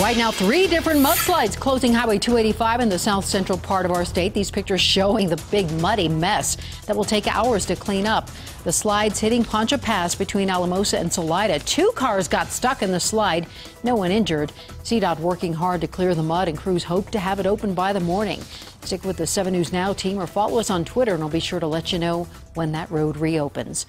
Right now, three different mudslides closing Highway 285 in the south central part of our state. These pictures showing the big muddy mess that will take hours to clean up. The slides hitting Poncha Pass between Alamosa and Salida. Two cars got stuck in the slide, no one injured. CDOT working hard to clear the mud, and crews hope to have it open by the morning. Stick with the 7 News Now team or follow us on Twitter, and I'll be sure to let you know when that road reopens.